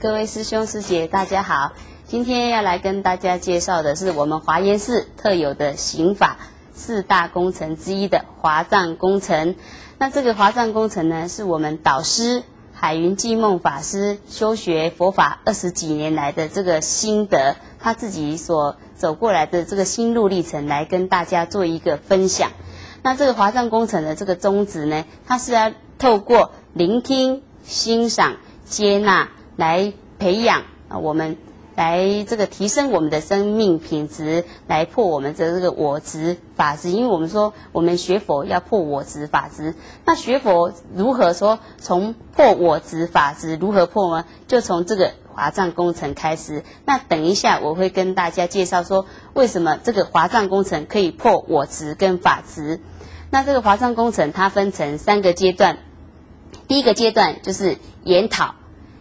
各位师兄师姐，大家好。今天要来跟大家介绍的是我们华严寺特有的刑法四大工程之一的华藏工程。那这个华藏工程呢，是我们导师海云寂梦法师修学佛法二十几年来的这个心得，他自己所走过来的这个心路历程，来跟大家做一个分享。那这个华藏工程的这个宗旨呢，它是要透过聆听、欣赏、接纳。来培养啊，我们来这个提升我们的生命品质，来破我们的这个我执法执。因为我们说我们学佛要破我执法执，那学佛如何说从破我执法执如何破呢？就从这个华藏工程开始。那等一下我会跟大家介绍说，为什么这个华藏工程可以破我执跟法执。那这个华藏工程它分成三个阶段，第一个阶段就是研讨。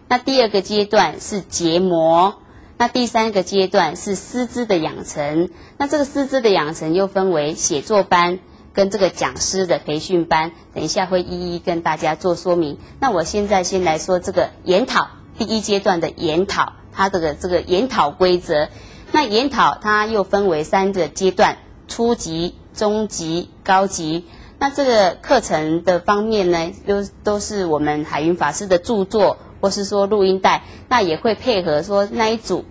那第二个阶段是结膜，那第三个阶段是师资的养成。那这个师资的养成又分为写作班跟这个讲师的培训班，等一下会一一跟大家做说明。那我现在先来说这个研讨第一阶段的研讨，它这个这个研讨规则。那研讨它又分为三个阶段：初级、中级、高级。那这个课程的方面呢，都都是我们海云法师的著作。或是说录音带，那也会配合说那一组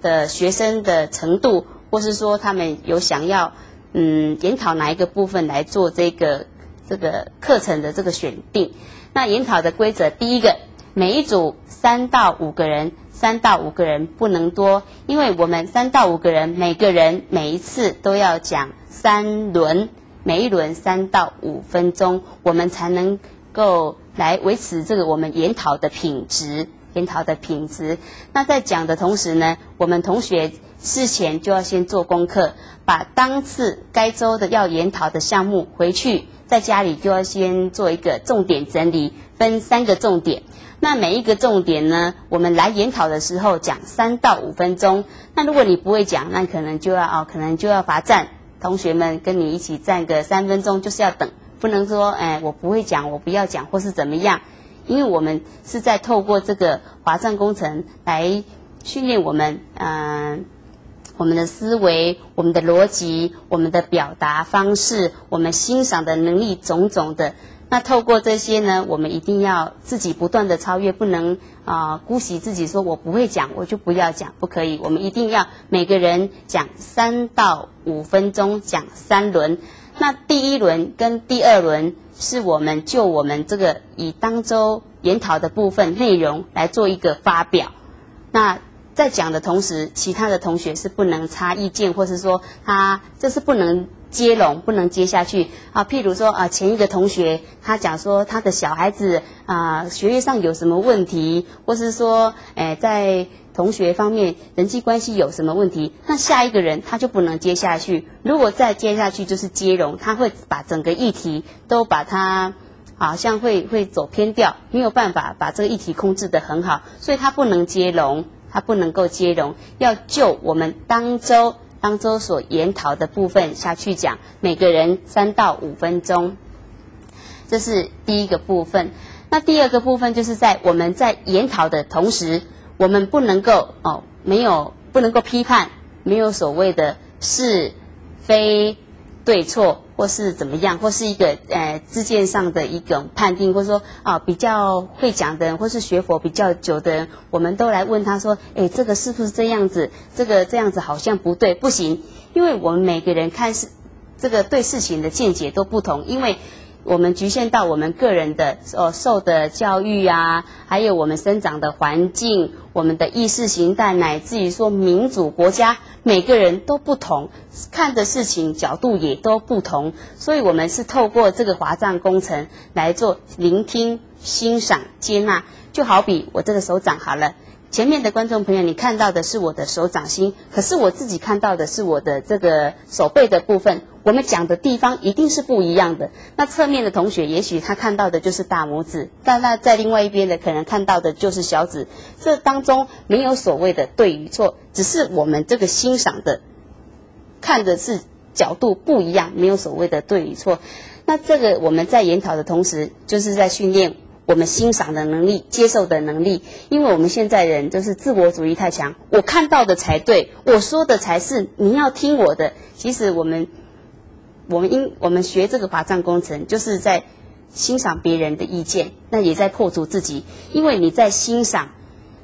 的学生的程度，或是说他们有想要嗯研讨哪一个部分来做这个这个课程的这个选定。那研讨的规则，第一个，每一组三到五个人，三到五个人不能多，因为我们三到五个人，每个人每一次都要讲三轮，每一轮三到五分钟，我们才能够。来维持这个我们研讨的品质，研讨的品质。那在讲的同时呢，我们同学事前就要先做功课，把当次该周的要研讨的项目回去在家里就要先做一个重点整理，分三个重点。那每一个重点呢，我们来研讨的时候讲三到五分钟。那如果你不会讲，那可能就要哦，可能就要罚站，同学们跟你一起站个三分钟，就是要等。不能说，哎，我不会讲，我不要讲，或是怎么样？因为我们是在透过这个华藏工程来训练我们，嗯，我们的思维、我们的逻辑、我们的表达方式、我们欣赏的能力种种的。那透过这些呢，我们一定要自己不断的超越，不能啊姑息自己说我不会讲，我就不要讲，不可以。我们一定要每个人讲三到五分钟，讲三轮。那第一轮跟第二轮是我们就我们这个以当周研讨的部分内容来做一个发表。那在讲的同时，其他的同学是不能插意见，或是说他这是不能接龙，不能接下去啊。譬如说啊，前一个同学他讲说他的小孩子啊学业上有什么问题，或是说诶在。同学方面人际关系有什么问题？那下一个人他就不能接下去。如果再接下去就是接龙，他会把整个议题都把它好像会会走偏掉，没有办法把这个议题控制得很好，所以他不能接龙，他不能够接龙，要就我们当周当周所研讨的部分下去讲，每个人三到五分钟，这是第一个部分。那第二个部分就是在我们在研讨的同时。我们不能够哦，没有不能够批判，没有所谓的是非对错，或是怎么样，或是一个呃字见上的一种判定，或者说啊比较会讲的人，或是学佛比较久的人，我们都来问他说，哎，这个是不是这样子？这个这样子好像不对，不行，因为我们每个人看事这个对事情的见解都不同，因为。我们局限到我们个人的呃受的教育啊，还有我们生长的环境，我们的意识形态，乃至于说民主国家，每个人都不同，看的事情角度也都不同，所以我们是透过这个华藏工程来做聆听、欣赏、接纳，就好比我这个手掌好了。前面的观众朋友，你看到的是我的手掌心，可是我自己看到的是我的这个手背的部分。我们讲的地方一定是不一样的。那侧面的同学，也许他看到的就是大拇指，但那在另外一边的可能看到的就是小指。这当中没有所谓的对与错，只是我们这个欣赏的看的是角度不一样，没有所谓的对与错。那这个我们在研讨的同时，就是在训练我们欣赏的能力、接受的能力。因为我们现在人就是自我主义太强，我看到的才对，我说的才是你要听我的。其实我们，我们应我们学这个法藏工程，就是在欣赏别人的意见，那也在破除自己。因为你在欣赏。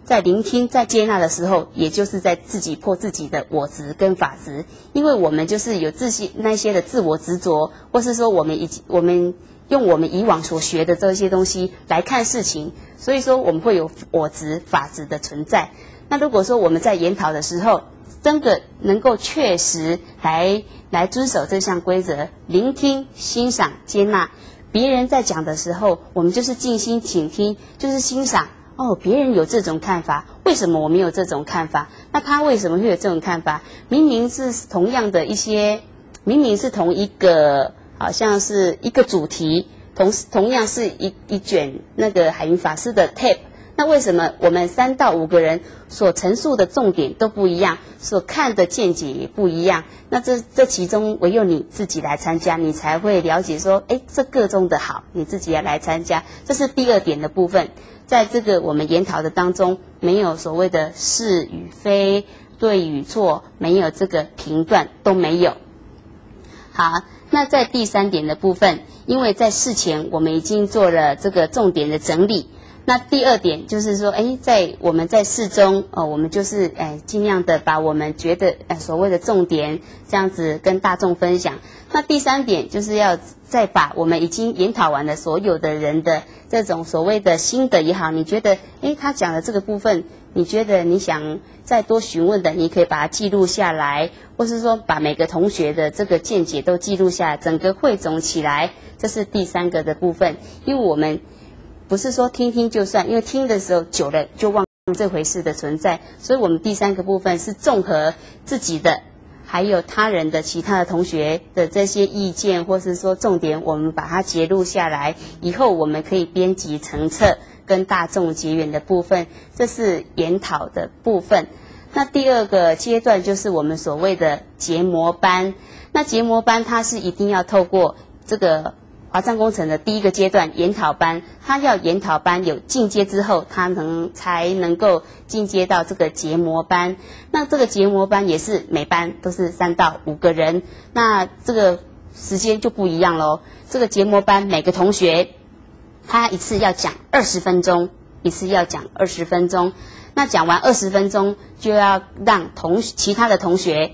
在聆听、在接纳的时候，也就是在自己破自己的我执跟法执，因为我们就是有自信那些的自我执着，或是说我们以我们用我们以往所学的这些东西来看事情，所以说我们会有我执、法执的存在。那如果说我们在研讨的时候，真的能够确实来来遵守这项规则，聆听、欣赏、接纳别人在讲的时候，我们就是静心倾听，就是欣赏。哦，别人有这种看法，为什么我没有这种看法？那他为什么会有这种看法？明明是同样的一些，明明是同一个，好像是一个主题，同同样是一一卷那个海云法师的 tape。那为什么我们三到五个人所陈述的重点都不一样，所看的见解也不一样？那这这其中唯有你自己来参加，你才会了解说，哎，这个中的好，你自己要来参加。这是第二点的部分，在这个我们研讨的当中，没有所谓的是与非、对与错，没有这个评断都没有。好，那在第三点的部分，因为在事前我们已经做了这个重点的整理。那第二点就是说，哎，在我们在市中，哦，我们就是哎，尽量的把我们觉得哎所谓的重点这样子跟大众分享。那第三点就是要再把我们已经研讨完的所有的人的这种所谓的心得也好，你觉得哎他讲的这个部分，你觉得你想再多询问的，你可以把它记录下来，或是说把每个同学的这个见解都记录下来，整个汇总起来，这是第三个的部分，因为我们。不是说听听就算，因为听的时候久了就忘这回事的存在。所以我们第三个部分是综合自己的，还有他人的、其他的同学的这些意见，或是说重点，我们把它截录下来，以后我们可以编辑成册，跟大众结缘的部分，这是研讨的部分。那第二个阶段就是我们所谓的结模班。那结模班它是一定要透过这个。华藏工程的第一个阶段研讨班，他要研讨班有进阶之后，他能才能够进阶到这个结模班。那这个结模班也是每班都是三到五个人，那这个时间就不一样喽。这个结模班每个同学他一次要讲二十分钟，一次要讲二十分钟。那讲完二十分钟，就要让同其他的同学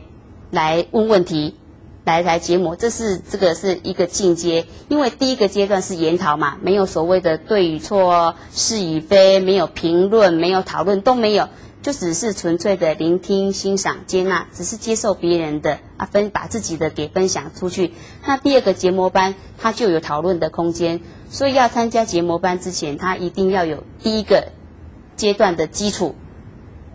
来问问题。来来结膜，这是这个是一个进阶，因为第一个阶段是研讨嘛，没有所谓的对与错、是与非，没有评论，没有讨论，都没有，就只是纯粹的聆听、欣赏、接纳，只是接受别人的啊分，把自己的给分享出去。那第二个结膜班，它就有讨论的空间，所以要参加结膜班之前，他一定要有第一个阶段的基础，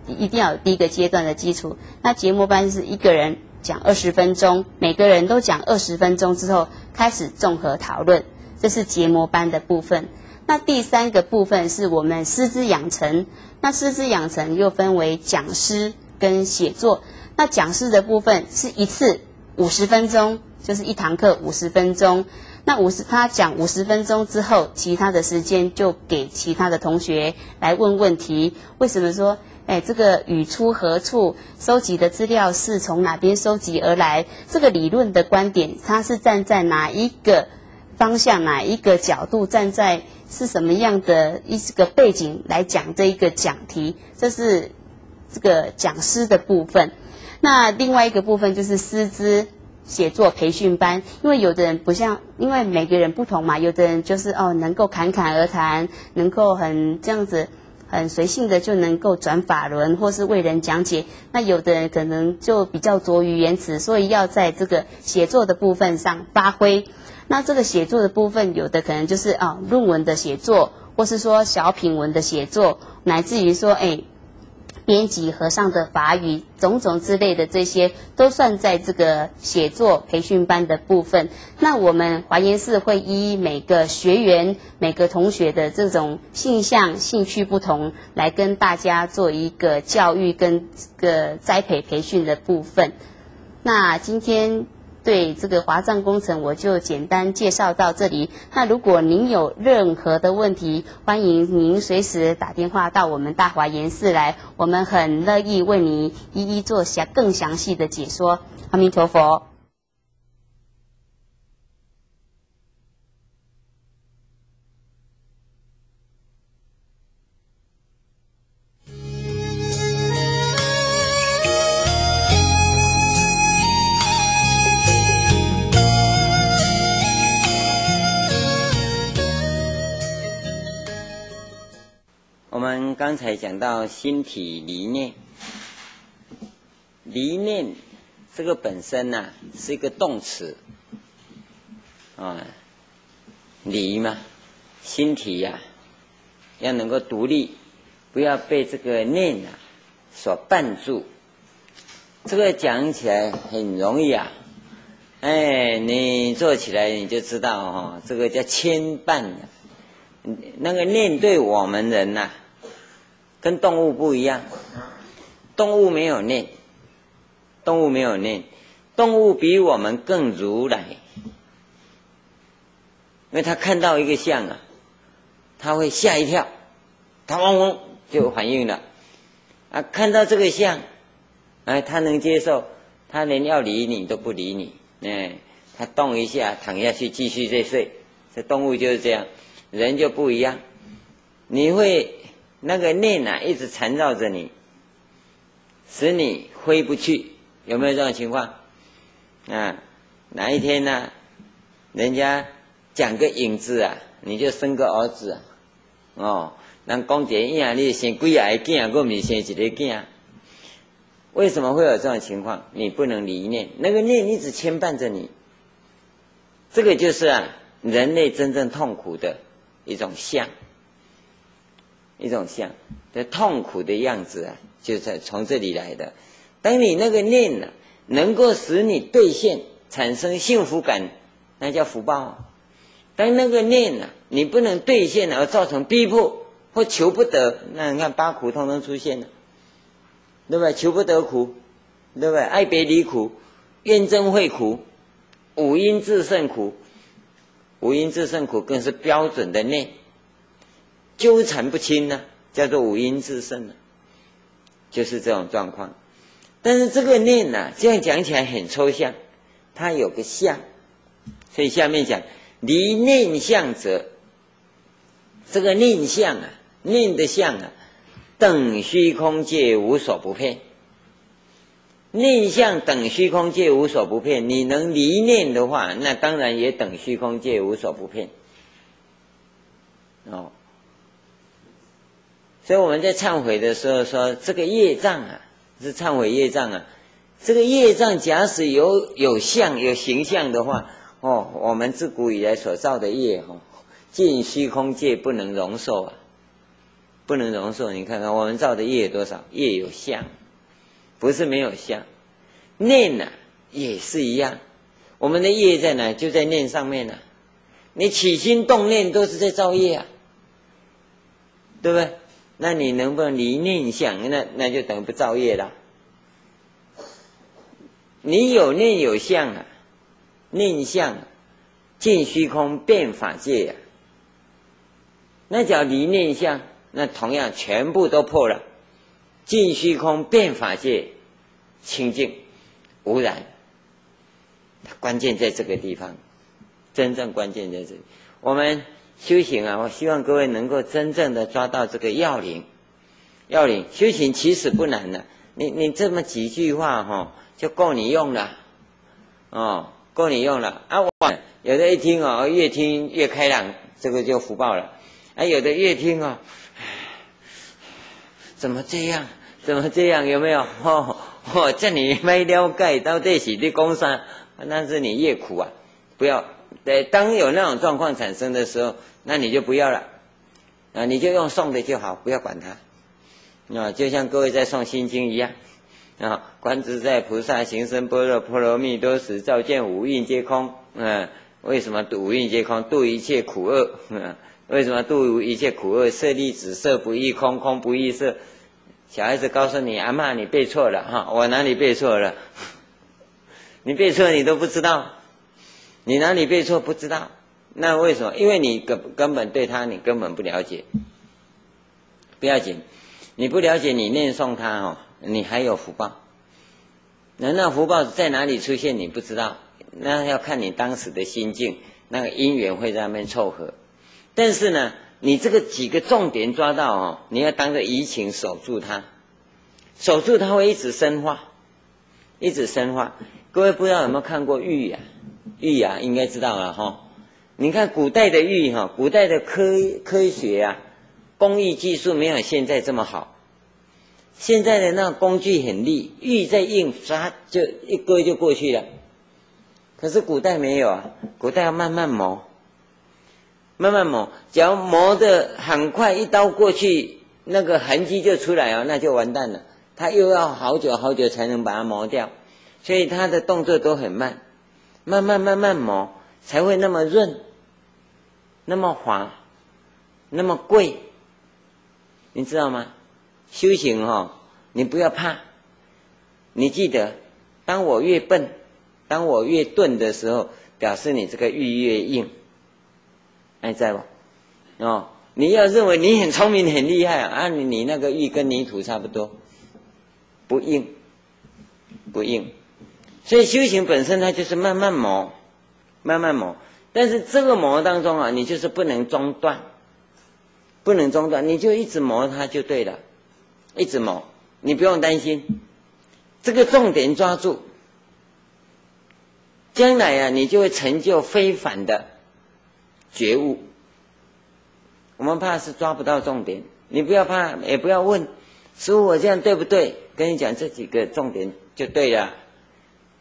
一定要有第一个阶段的基础。那结膜班是一个人。讲二十分钟，每个人都讲二十分钟之后，开始综合讨论，这是结模班的部分。那第三个部分是我们师资养成，那师资养成又分为讲师跟写作。那讲师的部分是一次五十分钟，就是一堂课五十分钟。那五十他讲五十分钟之后，其他的时间就给其他的同学来问问题。为什么说？哎，这个语出何处？收集的资料是从哪边收集而来？这个理论的观点，它是站在哪一个方向、哪一个角度？站在是什么样的一个背景来讲这一个讲题？这是这个讲师的部分。那另外一个部分就是师资写作培训班，因为有的人不像，因为每个人不同嘛，有的人就是哦，能够侃侃而谈，能够很这样子。很随性的就能够转法轮，或是为人讲解。那有的人可能就比较拙于言辞，所以要在这个写作的部分上发挥。那这个写作的部分，有的可能就是啊论文的写作，或是说小品文的写作，乃至于说哎。编辑和尚的法语，种种之类的这些，都算在这个写作培训班的部分。那我们华严寺会依每个学员、每个同学的这种性向、兴趣不同，来跟大家做一个教育跟这个栽培培训的部分。那今天对这个华藏工程，我就简单介绍到这里。那如果您有任何的问题，欢迎您随时打电话到我们大华严寺来，我们很乐意为您一一做详更详细的解说。阿弥陀佛。到心体离念，离念这个本身呢是一个动词啊，离嘛，心体呀要能够独立，不要被这个念啊所绊住。这个讲起来很容易啊，哎，你做起来你就知道哈，这个叫牵绊的，那个念对我们人呐。跟动物不一样，动物没有念，动物没有念，动物比我们更如来，因为他看到一个像啊，他会吓一跳，他嗡嗡就反应了，啊，看到这个像，哎，他能接受，他连要理你都不理你，哎，他动一下躺下去继续再睡，这动物就是这样，人就不一样，你会。那个念啊，一直缠绕着你，使你挥不去，有没有这种情况？啊，哪一天呢？人家讲个影子啊，你就生个儿子啊，哦，人讲点影，你生几个囝，我咪生一个囝。为什么会有这种情况？你不能离念，那个念一直牵绊着你，这个就是啊，人类真正痛苦的一种相。一种相，这痛苦的样子啊，就是从这里来的。当你那个念呢，能够使你兑现，产生幸福感，那叫福报。当那个念呢，你不能兑现而造成逼迫或求不得，那你看八苦通通出现了，对不对？求不得苦，对不对？爱别离苦，怨憎会苦，五阴自胜苦，五阴自胜苦更是标准的念。纠缠不清呢，叫做五阴炽盛呢，就是这种状况。但是这个念呢，这样讲起来很抽象，它有个相，所以下面讲离念相者，这个念相啊，念的相啊，等虚空界无所不遍。念相等虚空界无所不遍，你能离念的话，那当然也等虚空界无所不遍。哦。所以我们在忏悔的时候说，这个业障啊，是忏悔业障啊。这个业障假使有有相有形象的话，哦，我们自古以来所造的业哈，尽虚空界不能容受啊，不能容受。你看看我们造的业有多少？业有相，不是没有相。念呐也是一样，我们的业在哪？就在念上面呢。你起心动念都是在造业啊，对不对？那你能不能离念想？那那就等于不造业了。你有念有相啊，念相尽虚空变法界呀。那叫离念相，那同样全部都破了，尽虚空变法界清净无染。关键在这个地方，真正关键在这里，我们。修行啊，我希望各位能够真正的抓到这个要领。要领修行其实不难的，你你这么几句话哈，就够你用了，哦，够你用了啊！我有的一听哦，越听越开朗，这个就福报了。啊，有的越听哦，怎么这样？怎么这样？有没有？哦，我，叫你没了解到底是的工伤，那是你越苦啊！不要，对，当有那种状况产生的时候。那你就不要了，啊，你就用送的就好，不要管它，啊，就像各位在诵心经一样，啊，观自在菩萨行深般若波罗蜜多时，照见五蕴皆空，嗯，为什么度五蕴皆空？度一切苦厄，嗯，为什么度一切苦厄？色利子色不异空，空不异色。小孩子告诉你，阿妈你背错了哈，我哪里背错了？你背错你都不知道，你哪里背错不知道？那为什么？因为你根根本对他你根本不了解。不要紧，你不了解你念诵他哦，你还有福报。那那福报在哪里出现你不知道？那要看你当时的心境，那个因缘会在那边凑合。但是呢，你这个几个重点抓到哦，你要当着移情守住它，守住它会一直深化，一直深化。各位不知道有没有看过玉呀？玉呀，应该知道了哈。你看古代的玉哈，古代的科科学啊，工艺技术没有现在这么好。现在的那工具很利，玉在印，唰就一割就过去了。可是古代没有啊，古代要慢慢磨，慢慢磨，只要磨的很快，一刀过去，那个痕迹就出来啊，那就完蛋了。他又要好久好久才能把它磨掉，所以他的动作都很慢，慢慢慢慢磨才会那么润，那么滑，那么贵，你知道吗？修行哈，你不要怕，你记得，当我越笨。当我越钝的时候，表示你这个玉越硬，还在不？哦，你要认为你很聪明很厉害啊，你你那个玉跟泥土差不多，不硬，不硬。所以修行本身它就是慢慢磨，慢慢磨。但是这个磨当中啊，你就是不能中断，不能中断，你就一直磨它就对了，一直磨，你不用担心，这个重点抓住。将来呀，你就会成就非凡的觉悟。我们怕是抓不到重点，你不要怕，也不要问师傅我这样对不对？跟你讲这几个重点就对了。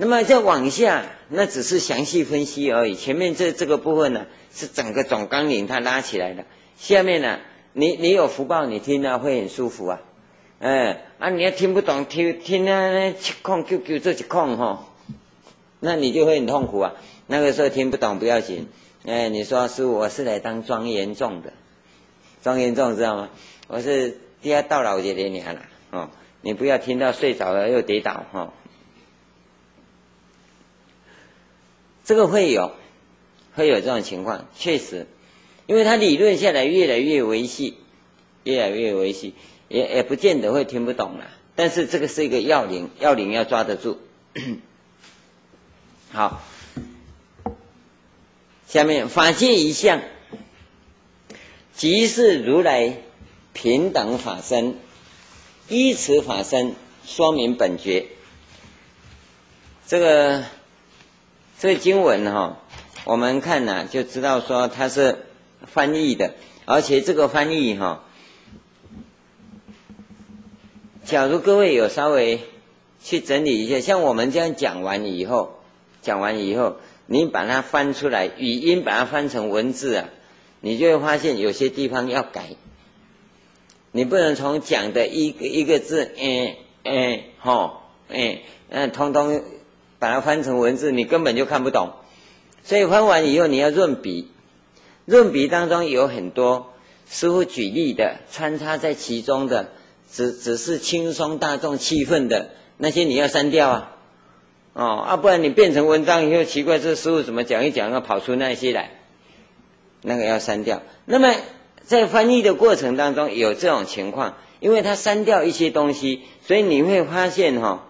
那么再往下，那只是详细分析而已。前面这这个部分呢，是整个总纲领它拉起来的。下面呢，你你有福报，你听了会很舒服啊。哎，啊，你要听不懂，听听那那，七空九九这几空哈。那你就会很痛苦啊！那个时候听不懂不要紧，哎，你说师傅，我是来当庄严众的，庄严众知道吗？我是第二到老姐的娘了哦，你不要听到睡着了又跌倒哈。这个会有，会有这种情况，确实，因为他理论下来越来越维系，越来越维系，也也不见得会听不懂了。但是这个是一个要领，要领要抓得住。好，下面法界一相，即是如来平等法身，依此法身说明本觉。这个这个经文哈，我们看呢就知道说它是翻译的，而且这个翻译哈，假如各位有稍微去整理一下，像我们这样讲完以后。讲完以后，你把它翻出来，语音把它翻成文字啊，你就会发现有些地方要改。你不能从讲的一个一个字，哎哎好，哎嗯，通通把它翻成文字，你根本就看不懂。所以翻完以后，你要润笔，润笔当中有很多师傅举例的，穿插在其中的，只只是轻松大众气氛的那些，你要删掉啊。哦，啊，不然你变成文章以后，奇怪，这师傅怎么讲一讲，要跑出那些来？那个要删掉。那么在翻译的过程当中有这种情况，因为他删掉一些东西，所以你会发现哈，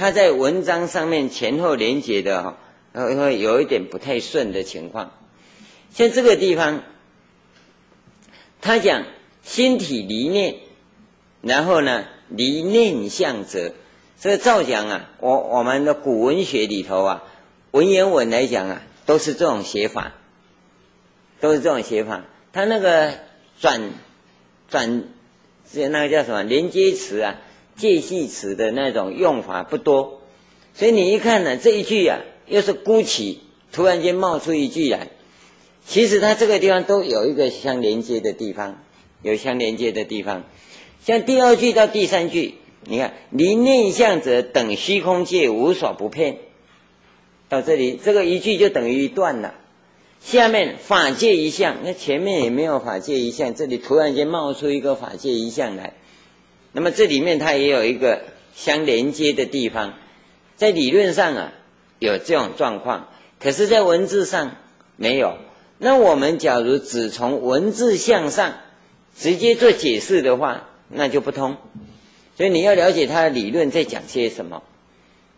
他在文章上面前后连接的哈，会有一点不太顺的情况。像这个地方，他讲心体离念，然后呢离念相则。这个照讲啊，我我们的古文学里头啊，文言文来讲啊，都是这种写法，都是这种写法。它那个转转，那个叫什么连接词啊、介系词的那种用法不多，所以你一看呢，这一句啊，又是孤起，突然间冒出一句来，其实它这个地方都有一个相连接的地方，有相连接的地方，像第二句到第三句。你看，离念相者等虚空界无所不遍。到这里，这个一句就等于一段了。下面法界一项，那前面也没有法界一项，这里突然间冒出一个法界一项来。那么这里面它也有一个相连接的地方，在理论上啊，有这种状况，可是，在文字上没有。那我们假如只从文字向上直接做解释的话，那就不通。所以你要了解它的理论在讲些什么。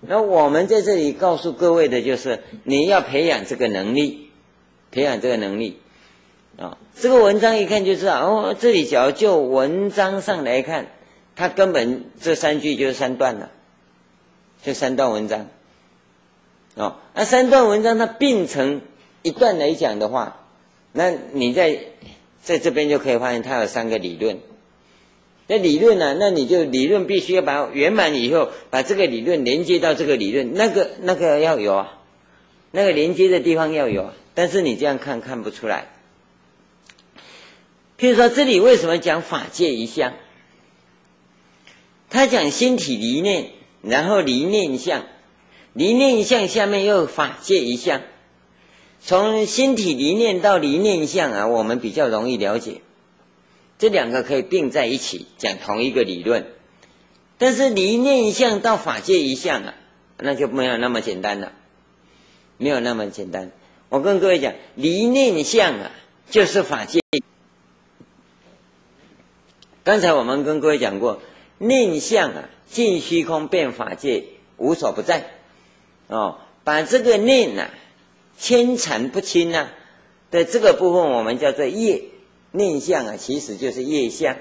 那我们在这里告诉各位的就是，你要培养这个能力，培养这个能力啊。这个文章一看就知道，哦，这里只要就文章上来看，它根本这三句就是三段了，就三段文章。哦，那三段文章它并成。一段来讲的话，那你在在这边就可以发现它有三个理论。那理论呢？那你就理论必须要把圆满以后，把这个理论连接到这个理论，那个那个要有啊，那个连接的地方要有。啊但是你这样看看不出来。譬如说，这里为什么讲法界一相？他讲心体离念，然后离念相，离念相下面又法界一项。从心体离念到离念相啊，我们比较容易了解，这两个可以并在一起讲同一个理论。但是离念相到法界一项啊，那就没有那么简单了，没有那么简单。我跟各位讲，离念相啊，就是法界。刚才我们跟各位讲过，念相啊，尽虚空变法界，无所不在。哦，把这个念呐。牵缠不清呐，的这个部分我们叫做业念相啊，其实就是业相。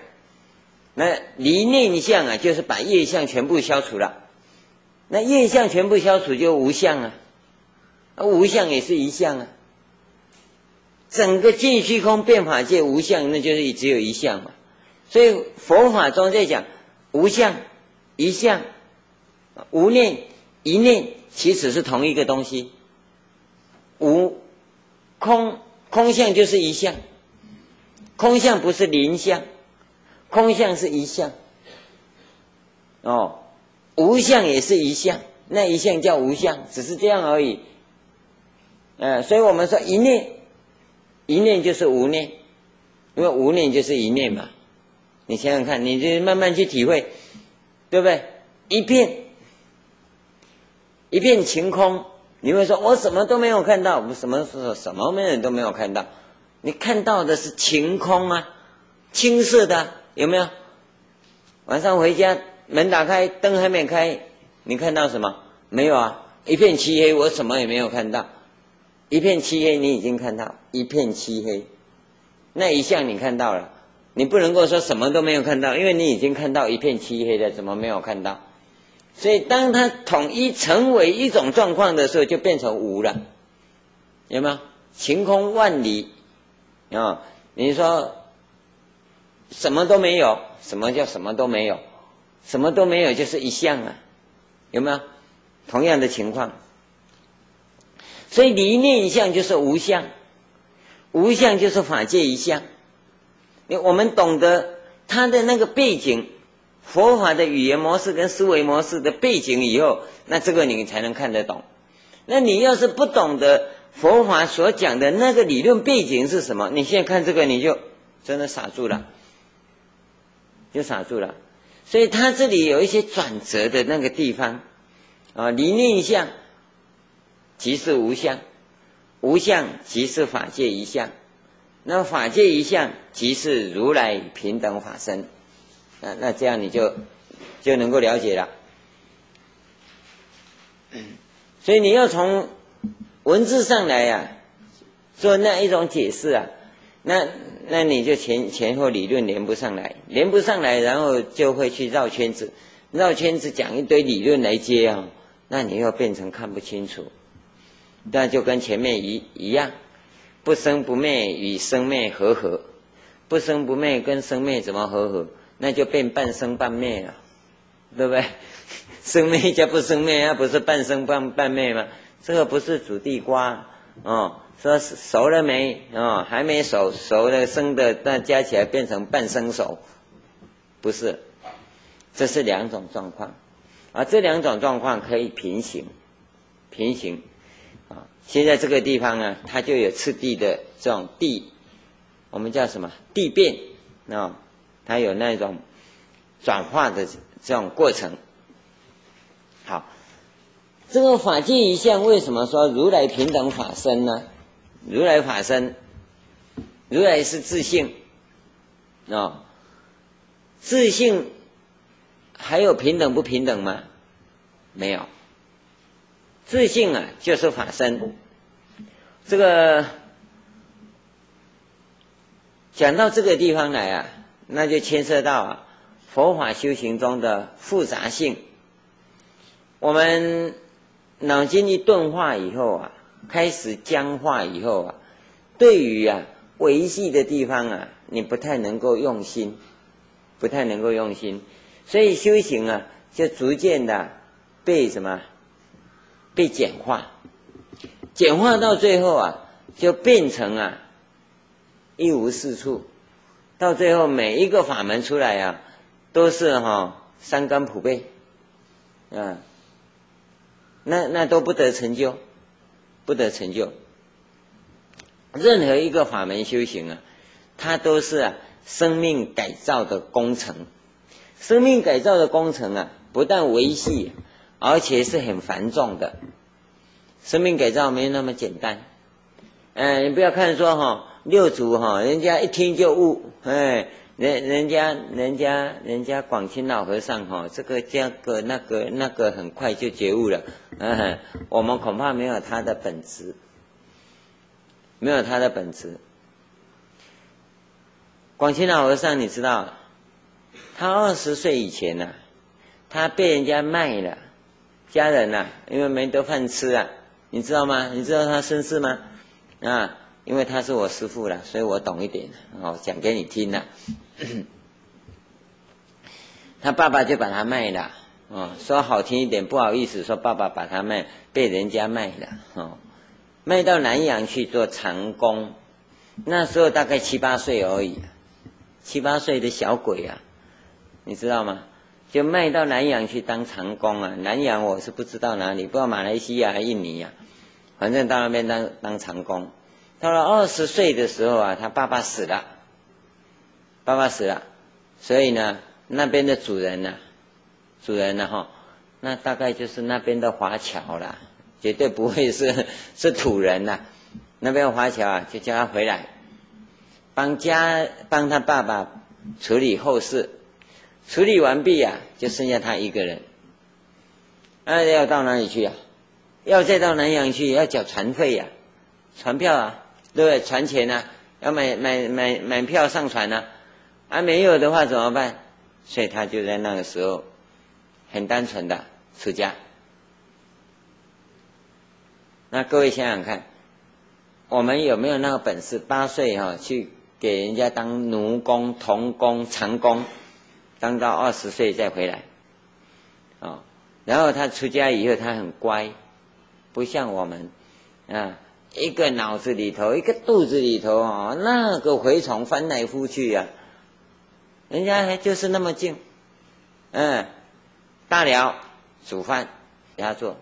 那离念相啊，就是把业相全部消除了。那业相全部消除就无相啊，无相也是一相啊。整个尽虚空变法界无相，那就是只有一相嘛。所以佛法中在讲无相、一相、无念、一念，其实是同一个东西。无空空相就是一相，空相不是零相，空相是一相。哦，无相也是一相，那一相叫无相，只是这样而已。呃，所以我们说一念，一念就是无念，因为无念就是一念嘛。你想想看，你就慢慢去体会，对不对？一片一片晴空。你会说，我什么都没有看到，我什么是什么没人都没有看到？你看到的是晴空啊，青色的，有没有？晚上回家，门打开，灯还没开，你看到什么？没有啊，一片漆黑，我什么也没有看到。一片漆黑，你已经看到一片漆黑，那一项你看到了，你不能够说什么都没有看到，因为你已经看到一片漆黑的，怎么没有看到？所以，当它统一成为一种状况的时候，就变成无了，有没有？晴空万里啊！你说什么都没有？什么叫什么都没有？什么都没有就是一相啊，有没有？同样的情况，所以离念一相就是无相，无相就是法界一相。我们懂得它的那个背景。佛法的语言模式跟思维模式的背景以后，那这个你才能看得懂。那你要是不懂得佛法所讲的那个理论背景是什么，你现在看这个你就真的傻住了，就傻住了。所以他这里有一些转折的那个地方啊，离念相即是无相，无相即是法界一相，那法界一向即是如来平等法身。那那这样你就就能够了解了，所以你要从文字上来呀做那一种解释啊，那那你就前前后理论连不上来，连不上来，然后就会去绕圈子，绕圈子讲一堆理论来接啊，那你又变成看不清楚，那就跟前面一一样，不生不灭与生灭合合，不生不灭跟生灭怎么合合？那就变半生半灭了，对不对？生灭加不生灭，那不是半生半半灭吗？这个不是煮地瓜哦，说熟了没哦，还没熟，熟了生的，那加起来变成半生熟，不是，这是两种状况，啊，这两种状况可以平行，平行，现在这个地方呢，它就有次第的这种地，我们叫什么地变啊？它有那种转化的这种过程。好，这个法界一相，为什么说如来平等法身呢？如来法身，如来是自性啊，自性还有平等不平等吗？没有，自性啊就是法身。这个讲到这个地方来啊，那就牵涉到啊佛法修行中的复杂性。我们脑筋一钝化以后啊。开始僵化以后啊，对于啊维系的地方啊，你不太能够用心，不太能够用心，所以修行啊就逐渐的被什么被简化，简化到最后啊就变成啊一无是处，到最后每一个法门出来啊都是哈三根普被，啊，那那都不得成就。不得成就。任何一个法门修行啊，它都是啊生命改造的工程。生命改造的工程啊，不但维系，而且是很繁重的。生命改造没那么简单。哎，你不要看说哈六祖哈，人家一听就悟，哎，人人家人家人家广清老和尚哈，这个这个那个那个很快就觉悟了。嗯，我们恐怕没有他的本质，没有他的本质。广清老和尚，你知道，他二十岁以前呢，他被人家卖了，家人呐，因为没得饭吃啊，你知道吗？你知道他身世吗？啊，因为他是我师父了，所以我懂一点，哦，讲给你听了。他爸爸就把他卖了。哦，说好听一点，不好意思，说爸爸把他卖，被人家卖了，哦，卖到南阳去做长工，那时候大概七八岁而已，七八岁的小鬼啊，你知道吗？就卖到南洋去当长工啊，南洋我是不知道哪里，不知道马来西亚、印尼呀，反正到那边当当长工。到了二十岁的时候啊，他爸爸死了，爸爸死了，所以呢，那边的主人呢。主人呢？哈，那大概就是那边的华侨啦，绝对不会是 是土人呐。那边华侨啊，就叫他回来，帮家帮他爸爸处理后事，处理完毕呀，就剩下他一个人。那要到哪里去啊？要再到南洋去，要缴船费呀，船票啊，对不对？船钱啊，要买买买买票上船呐。啊，没有的话怎么办？所以他就在那个时候。很单纯的出家，那各位想想看，我们有没有那个本事？八岁哈去给人家当奴工、童工、长工，当到二十岁再回来，啊，然后他出家以后，他很乖，不像我们啊，一个脑子里头，一个肚子里头啊，那个蛔虫翻来覆去呀，人家还就是那么静，嗯。大了煮饭给他做，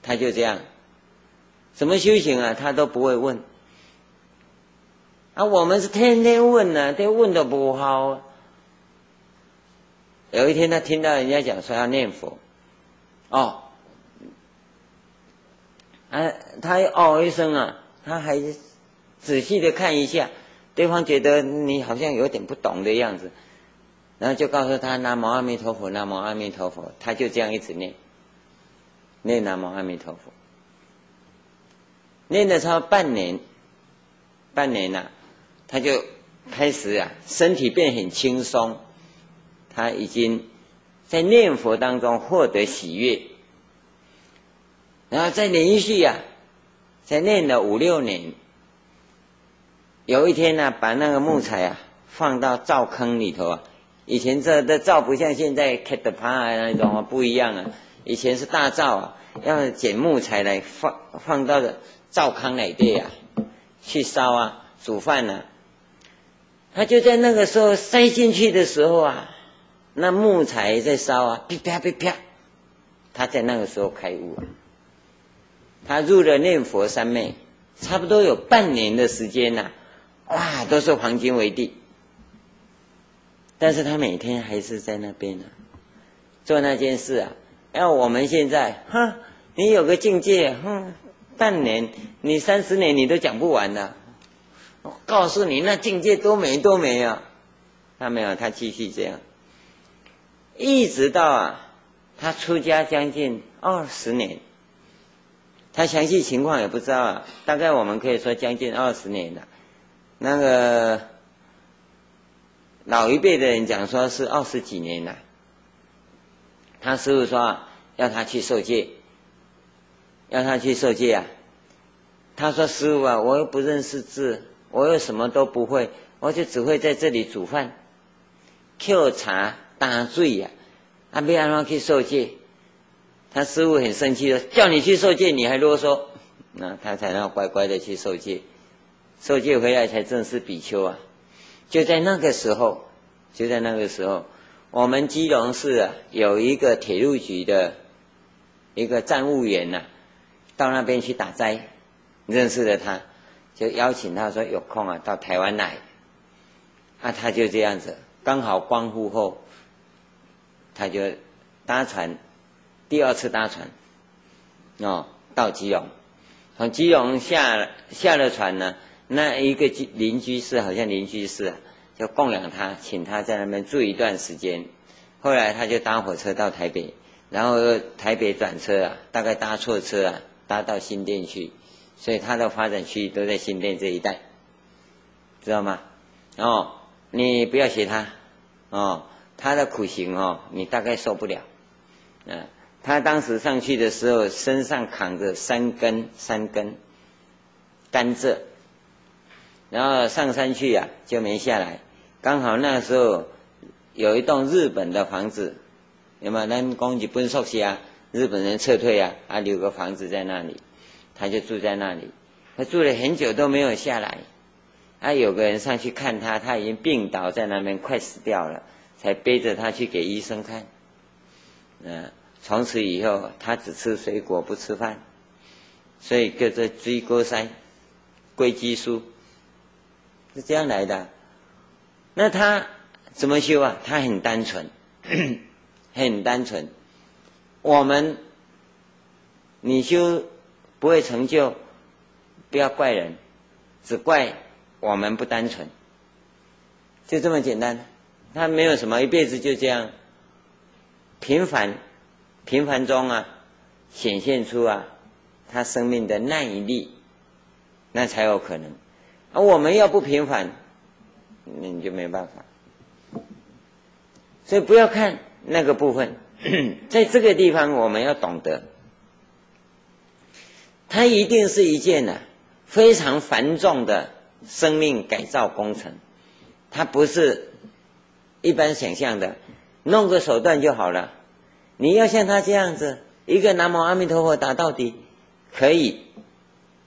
他就这样，怎么修行啊？他都不会问。啊，我们是天天问呢，这问的不好。有一天他听到人家讲说要念佛，哦，啊，他哦一声啊，他还仔细的看一下，对方觉得你好像有点不懂的样子。然后就告诉他南无阿弥陀佛，南无阿弥陀佛，他就这样一直念，念南无阿弥陀佛，念了差不多半年，半年了，他就开始啊，身体变很轻松，他已经在念佛当中获得喜悦，然后再连续啊，在念了五六年，有一天呢，把那个木材啊放到灶坑里头啊。以前这的灶不像现在开的趴那种啊，不一样啊。以前是大灶啊，要捡木材来放放到的灶坑里地啊，去烧啊，煮饭呢。他就在那个时候塞进去的时候啊，那木材在烧啊，噼啪噼啪，他在那个时候开悟啊。他入了念佛三昧，差不多有半年的时间呐，哇，都是黄金为地。但是他每天还是在那边呢，做那件事啊，要我们现在，哼，你有个境界，哼，半年，你三十年你都讲不完的。我告诉你，那境界多美多美啊！他没有，他继续这样，一直到啊，他出家将近二十年，他详细情况也不知道啊，大概我们可以说将近二十年了。那个老一辈的人讲说是二十几年了。他师傅说啊要他去受戒，要他去受戒啊。他说师傅啊，我又不认识字，我又什么都不会，我就只会在这里煮饭、沏茶、打醉呀。啊没让他去受戒，他师傅很生气的，叫你去受戒，你还啰嗦，那他才让乖乖的去受戒。受戒回来才正式比丘啊！就在那个时候，就在那个时候，我们基隆市啊有一个铁路局的一个站务员呐，到那边去打斋，认识了他，就邀请他说有空啊到台湾来，啊他就这样子，刚好光复后，他就搭船，第二次搭船，哦到基隆，从基隆下下了船呢。那一个邻居是好像邻居是，就供养他，请他在那边住一段时间。后来他就搭火车到台北，然后台北转车啊，大概搭错车啊，搭到新店去，所以他的发展区域都在新店这一带，知道吗？哦，你不要学他，哦，他的苦行哦，你大概受不了。嗯，他当时上去的时候，身上扛着三根三根甘蔗。然后上山去呀，就没下来。刚好那时候有一栋日本的房子，有没有？那公鸡不熟悉啊，日本人撤退啊，啊留个房子在那里，他就住在那里。他住了很久都没有下来，啊有个人上去看他，他已经病倒在那边，快死掉了，才背着他去给医生看。嗯，从此以后他只吃水果不吃饭，所以叫做追锅山龟鸡书。是这样来的，那他怎么修啊？他很单纯，很单纯。我们你修不会成就，不要怪人，只怪我们不单纯，就这么简单。他没有什么，一辈子就这样平凡，平凡中啊，显现出啊他生命的耐力，那才有可能。而我们要不平凡，那你就没办法。所以不要看那个部分，在这个地方我们要懂得，它一定是一件呢非常繁重的生命改造工程，它不是一般想象的，弄个手段就好了。你要像他这样子，一个南无阿弥陀佛打到底，可以，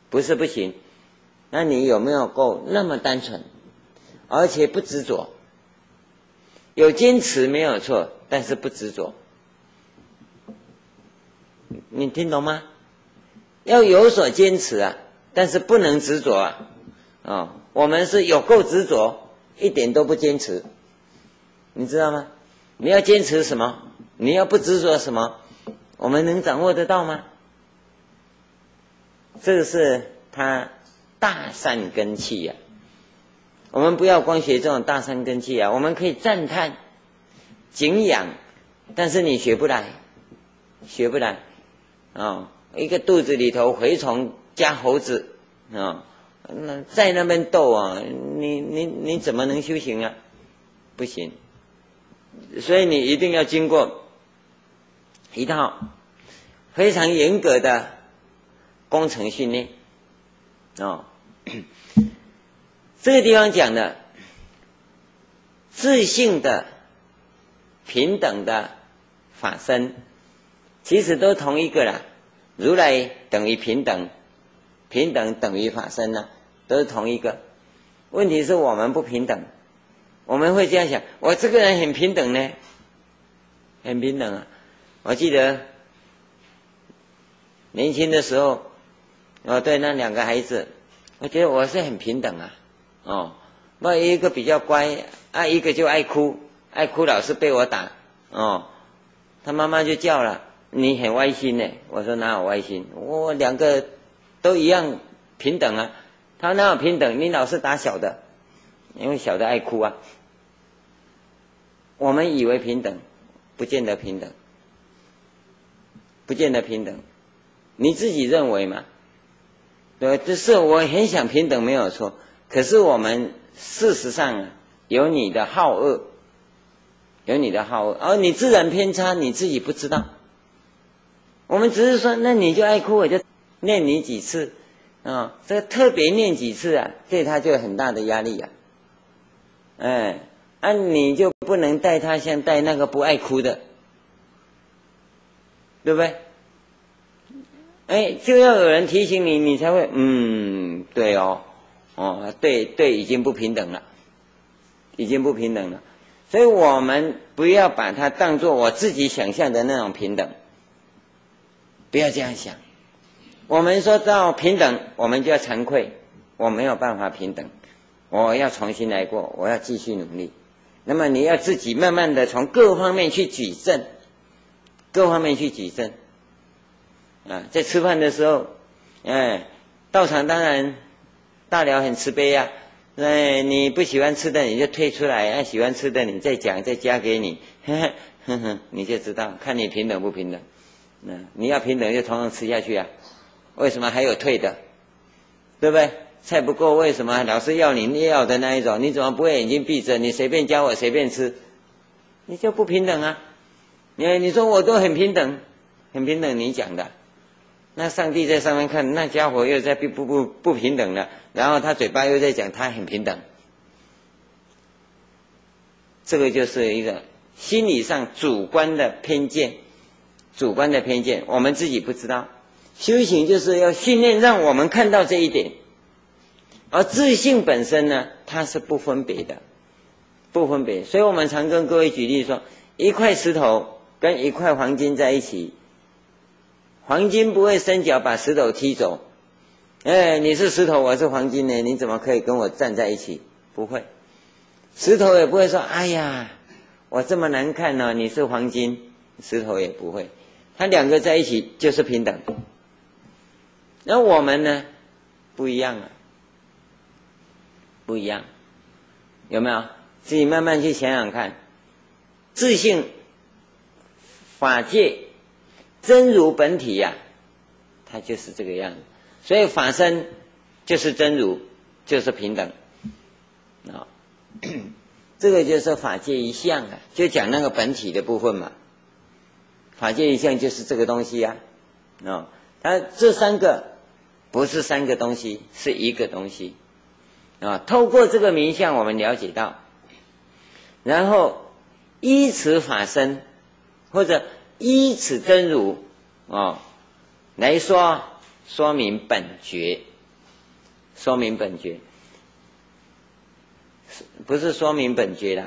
不是不行。那你有没有够那么单纯，而且不执着？有坚持没有错，但是不执着。你听懂吗？要有所坚持啊，但是不能执着啊！啊，我们是有够执着，一点都不坚持，你知道吗？你要坚持什么？你要不执着什么？我们能掌握得到吗？这个是他。大善根气呀，我们不要光学这种大善根气啊，我们可以赞叹、敬仰，但是你学不来，学不来啊！一个肚子里头蛔虫加猴子啊，那在那边斗啊，你你你怎么能修行啊？不行，所以你一定要经过一套非常严格的工程训练啊。这个地方讲的自信的平等的法身，其实都同一个啦。如来等于平等，平等等于法身呢，都是同一个。问题是我们不平等，我们会这样想：我这个人很平等呢，很平等啊。我记得年轻的时候，我对那两个孩子。我觉得我是很平等啊，哦，那一个比较乖，啊，一个就爱哭，爱哭老是被我打，哦，他妈妈就叫了，你很歪心呢。我说哪有歪心？我两个都一样平等啊。他哪有平等？你老是打小的，因为小的爱哭啊。我们以为平等，不见得平等，不见得平等。你自己认为嘛？对，这是我很想平等，没有错。可是我们事实上有你的好恶，有你的好恶，而你自然偏差，你自己不知道。我们只是说，那你就爱哭，我就念你几次啊？这个特别念几次啊，对他就有很大的压力呀。哎，啊，你就不能带他像带那个不爱哭的，对不对？哎，就要有人提醒你，你才会嗯，对哦，哦，对对，已经不平等了，已经不平等了。所以我们不要把它当做我自己想象的那种平等。不要这样想，我们说到平等，我们就要惭愧，我没有办法平等，我要重新来过，我要继续努力。那么你要自己慢慢的从各方面去举证，各方面去举证。啊，在吃饭的时候，哎，道场当然大了很慈悲呀。哎，你不喜欢吃的你就退出来，哎，喜欢吃的你再讲再加给你，呵呵，你就知道看你平等不平等。那你要平等就同样吃下去啊？为什么还有退的？对不对？菜不够，为什么老是要你要的那一种？你怎么不会眼睛闭着？你随便教我随便吃，你就不平等啊？你你说我都很平等，很平等，你讲的。那上帝在上面看，那家伙又在不不不不平等了，然后他嘴巴又在讲他很平等，这个就是一个心理上主观的偏见。主观的偏见，我们自己不知道。修行就是要训练，让我们看到这一点。而自信本身呢，它是不分别的，不分别。所以我们常跟各位举例说，一块石头跟一块黄金在一起，黄金不会伸脚把石头踢走。哎，你是石头，我是黄金呢，你怎么可以跟我站在一起？不会，石头也不会说：“哎呀，我这么难看呢，你是黄金。”石头也不会。他两个在一起就是平等，那我们呢？不一样啊，不一样，有没有？自己慢慢去想想看。自信法界真如本体呀，它就是这个样子。所以法身就是真如，就是平等啊。这个就是法界一相啊，就讲那个本体的部分嘛。法界一相就是这个东西呀，啊，它这三个不是三个东西，是一个东西，啊，透过这个名相，我们了解到，然后依此法身或者依此真如啊来说说明本觉，说明本觉，不是说明本觉的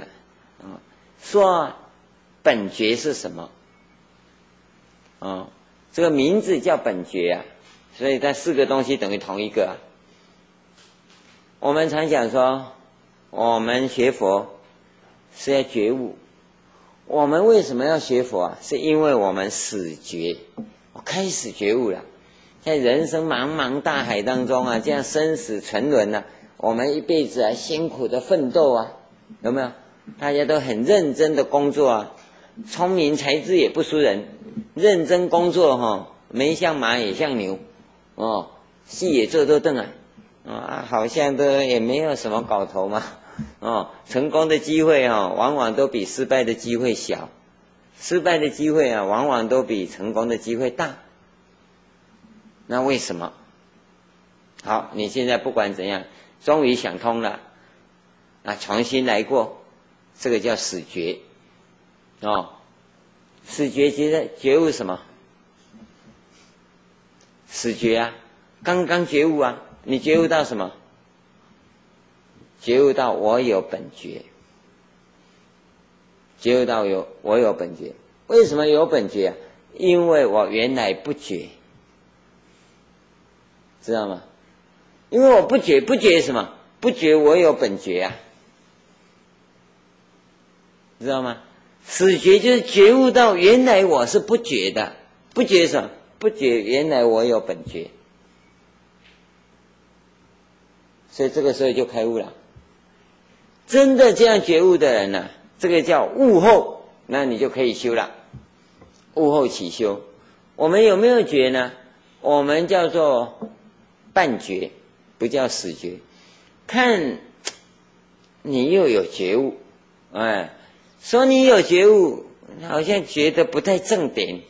啊，说本觉是什么？哦，这个名字叫本觉啊，所以它四个东西等于同一个。啊。我们常讲说，我们学佛是要觉悟。我们为什么要学佛啊？是因为我们始觉，我开始觉悟了。在人生茫茫大海当中啊，这样生死沉沦啊，我们一辈子啊辛苦的奋斗啊，有没有？大家都很认真的工作啊，聪明才智也不输人。认真工作哈，没像马也像牛，哦，戏也做做凳啊，啊，好像都也没有什么搞头嘛，哦，成功的机会哈，往往都比失败的机会小，失败的机会啊，往往都比成功的机会大。那为什么？好，你现在不管怎样，终于想通了，啊，重新来过，这个叫死绝，哦。死觉觉的觉悟什么？死觉啊，刚刚觉悟啊，你觉悟到什么？觉悟到我有本觉，觉悟到有我有本觉。为什么有本觉啊？因为我原来不觉，知道吗？因为我不觉，不觉什么？不觉我有本觉啊，知道吗？死觉就是觉悟到原来我是不觉的，不觉什么？不觉原来我有本觉，所以这个时候就开悟了。真的这样觉悟的人呢，这个叫悟后，那你就可以修了。悟后起修，我们有没有觉呢？我们叫做半觉，不叫死觉。看你又有觉悟，哎，说你有觉悟，好像觉得不太正点，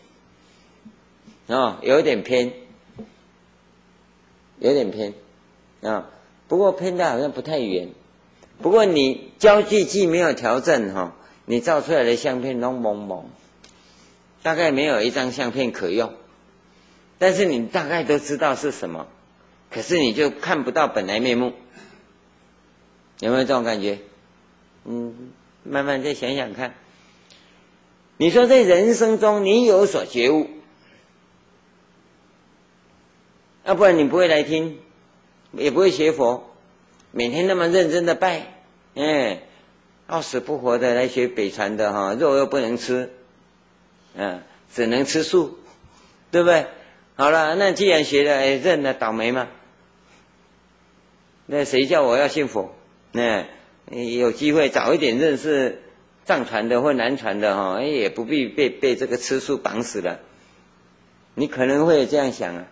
啊，有点偏，有点偏，啊，不过偏的好像不太远。不过你焦距计没有调整哈，你照出来的相片都蒙蒙，大概没有一张相片可用。但是你大概都知道是什么，可是你就看不到本来面目。有没有这种感觉？嗯，慢慢再想想看。你说在人生中你有所觉悟，要不然你不会来听，也不会学佛，每天那么认真的拜，哎，要死不活的来学北传的哈，肉又不能吃，嗯，只能吃素，对不对？好了，那既然学了，哎，认了，倒霉嘛。那谁叫我要信佛？那你有机会早一点认识藏传的或南传的哈，也不必被被这个吃素绑死了。你可能会这样想啊，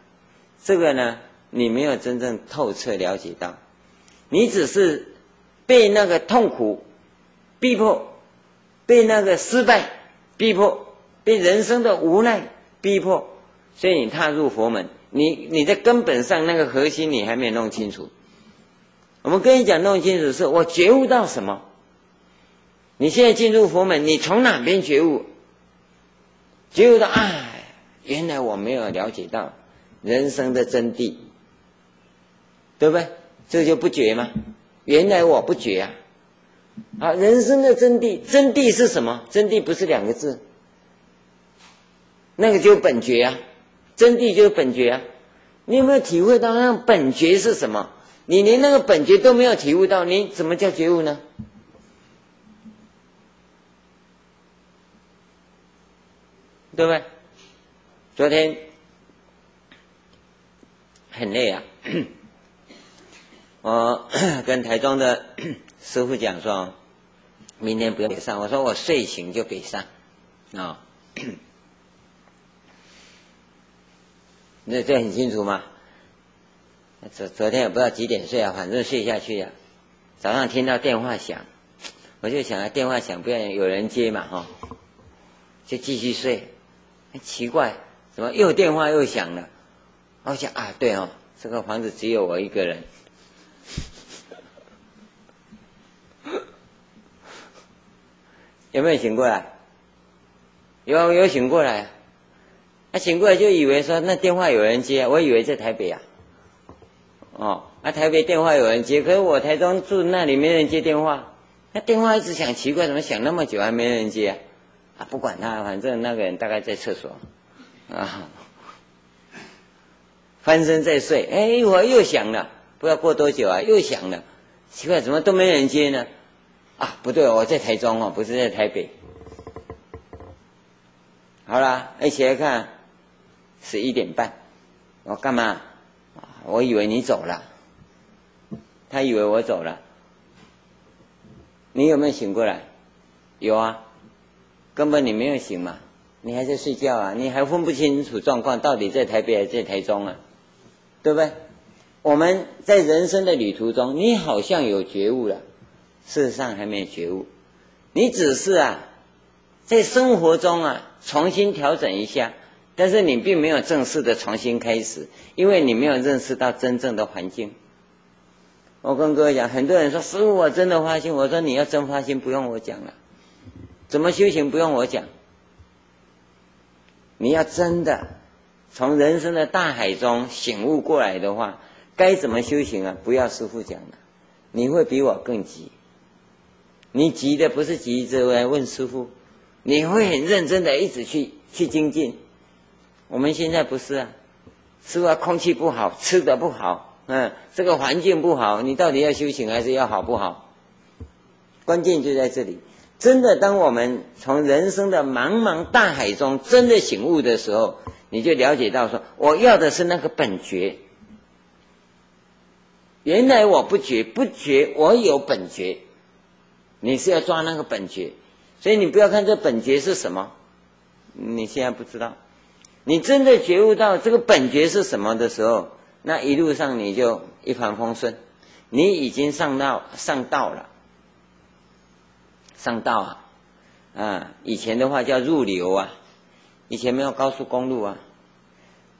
这个呢，你没有真正透彻了解到，你只是被那个痛苦逼迫，被那个失败逼迫，被人生的无奈逼迫，所以你踏入佛门，你你在根本上那个核心你还没有弄清楚。我们跟你讲弄清楚，是我觉悟到什么？你现在进入佛门，你从哪边觉悟？觉悟到，哎，原来我没有了解到人生的真谛，对不对？这就不觉吗？原来我不觉啊！啊，人生的真谛，真谛是什么？真谛不是两个字，那个就本觉啊，真谛就是本觉啊。你有没有体会到那本觉是什么？你连那个本觉都没有体悟到，你怎么叫觉悟呢？对不对？昨天很累啊，我 跟台中的 师傅讲说，明天不要上。我说我睡醒就给上啊，那这很清楚吗？昨昨天也不知道几点睡啊，反正睡下去呀。早上听到电话响，我就想啊，电话响不要有人接嘛，哈，就继续睡。奇怪，怎么又电话又响了？我想啊，对哦，这个房子只有我一个人。有没有醒过来？有有醒过来。啊醒过来就以为说那电话有人接，我以为在台北啊。哦，啊，台北电话有人接，可是我台中住那里没人接电话，那电话一直响，奇怪，怎么响那么久还没人接？啊，不管他，反正那个人大概在厕所，啊，翻身在睡，哎，一会儿又响了，不知道过多久啊，又响了，奇怪，怎么都没人接呢？啊，不对，我在台中哦，不是在台北。好了，一起来看，十一点半，我干嘛？我以为你走了，他以为我走了。你有没有醒过来？有啊，根本你没有醒嘛，你还在睡觉啊，你还分不清楚状况，到底在台北还是在台中啊？对不对？我们在人生的旅途中，你好像有觉悟了，事实上还没有觉悟。你只是啊，在生活中啊，重新调整一下。但是你并没有正式的重新开始，因为你没有认识到真正的环境。我跟各位讲，很多人说师傅我真的发心，我说你要真发心不用我讲了，怎么修行不用我讲，你要真的从人生的大海中醒悟过来的话，该怎么修行啊？不要师傅讲了，你会比我更急。你急的不是急着来问师傅，你会很认真的一直去去精进。我们现在不是啊，是啊，空气不好，吃的不好，嗯，这个环境不好，你到底要修行还是要好不好？关键就在这里，真的，当我们从人生的茫茫大海中真的醒悟的时候，你就了解到说，我要的是那个本觉。原来我不觉，不觉我有本觉。你是要抓那个本觉，所以你不要看这本觉是什么，你现在不知道。你真的觉悟到这个本觉是什么的时候，那一路上你就一帆风顺，你已经上道上道了。上道啊，啊，以前的话叫入流啊，以前没有高速公路啊，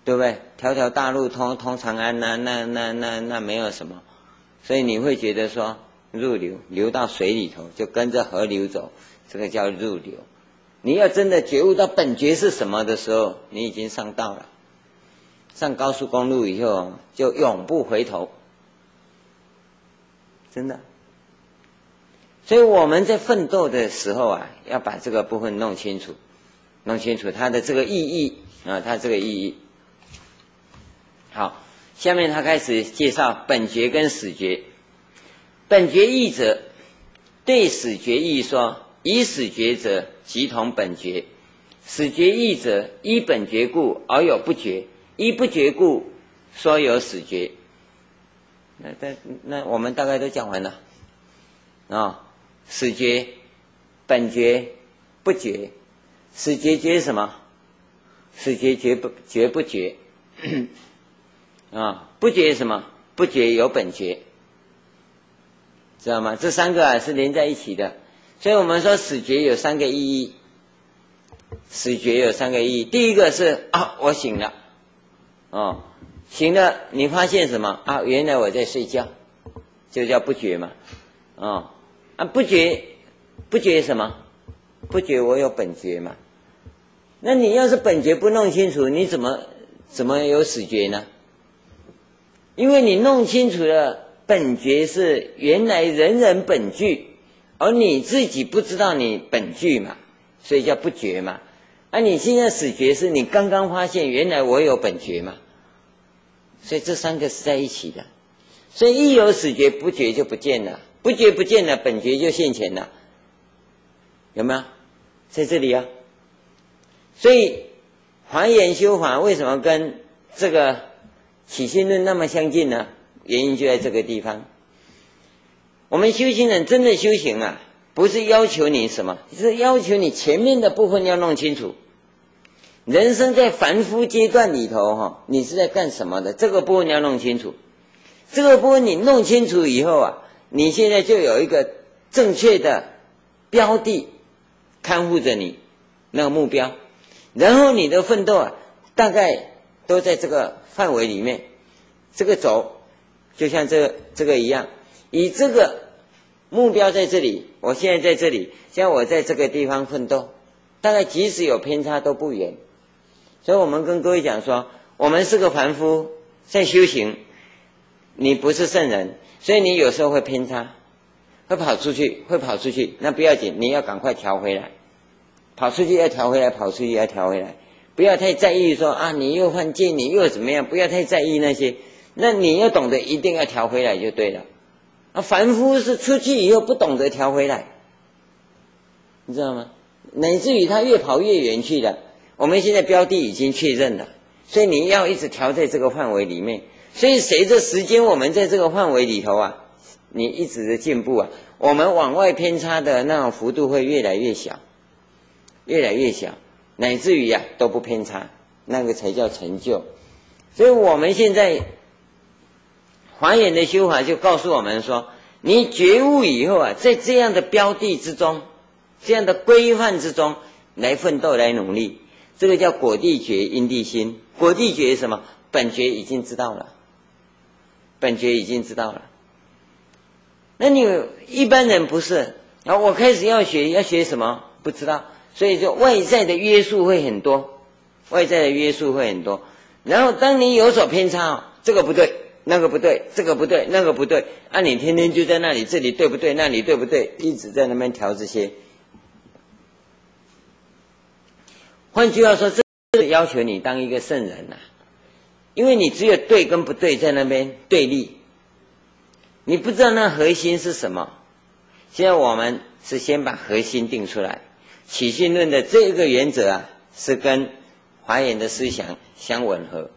对不对？条条大路通通长安，那那那那那没有什么，所以你会觉得说入流，流到水里头就跟着河流走，这个叫入流。你要真的觉悟到本觉是什么的时候，你已经上道了。上高速公路以后就永不回头，真的。所以我们在奋斗的时候啊，要把这个部分弄清楚，弄清楚它的这个意义啊，它这个意义。好，下面他开始介绍本觉跟死觉。本觉义者，对死觉义说：以死觉者，即同本觉；始觉义者，依本觉故而有不觉；依不觉故说有始觉。那那那我们大概都讲完了啊。始觉、本觉、不觉，始觉觉什么？始觉觉不觉不觉啊？不觉什么？不觉有本觉，知道吗？这三个啊是连在一起的，所以我们说死觉有三个意义。死觉有三个意义，第一个是啊，我醒了，哦，醒了，你发现什么啊？原来我在睡觉，就叫不觉嘛，哦。啊，不觉，不觉什么？不觉我有本觉嘛？那你要是本觉不弄清楚，你怎么怎么有死觉呢？因为你弄清楚了本觉是原来人人本具，而你自己不知道你本具嘛，所以叫不觉嘛。啊，你现在死觉是你刚刚发现原来我有本觉嘛，所以这三个是在一起的，所以一有死觉，不觉就不见了。不觉不见了，本觉就现前了，有没有？在这里啊。所以华严修法为什么跟这个起心论那么相近呢？原因就在这个地方。我们修行人真的修行啊，不是要求你什么，是要求你前面的部分要弄清楚。人生在凡夫阶段里头，哈，你是在干什么的？这个部分要弄清楚。这个部分你弄清楚以后啊。你现在就有一个正确的标的看护着你那个目标，然后你的奋斗啊，大概都在这个范围里面。这个走，就像这个这个一样，以这个目标在这里，我现在在这里，像我在这个地方奋斗，大概即使有偏差都不远。所以我们跟各位讲说，我们是个凡夫在修行，你不是圣人。所以你有时候会偏差，会跑出去，会跑出去，那不要紧，你要赶快调回来。跑出去要调回来，跑出去要调回来，不要太在意说啊，你又犯戒，你又怎么样？不要太在意那些，那你要懂得一定要调回来就对了。啊，凡夫是出去以后不懂得调回来，你知道吗？乃至于他越跑越远去了。我们现在标的已经确认了，所以你要一直调在这个范围里面。所以随着时间，我们在这个范围里头啊，你一直的进步啊，我们往外偏差的那种幅度会越来越小，越来越小，乃至于啊都不偏差，那个才叫成就。所以我们现在华严的修法就告诉我们说，你觉悟以后啊，在这样的标的之中，这样的规范之中来奋斗来努力，这个叫果地觉因地心。果地觉什么？本觉已经知道了。本觉已经知道了，那你一般人不是？然后我开始要学，要学什么？不知道，所以就外在的约束会很多，外在的约束会很多。然后当你有所偏差，这个不对，那个不对，这个不对，那个不对，啊，你天天就在那里，这里对不对？那里对不对？一直在那边调这些。换句话说，这要求你当一个圣人呐。因为你只有对跟不对在那边对立，你不知道那核心是什么。现在我们是先把核心定出来，起信论的这个原则啊，是跟华严的思想相吻合，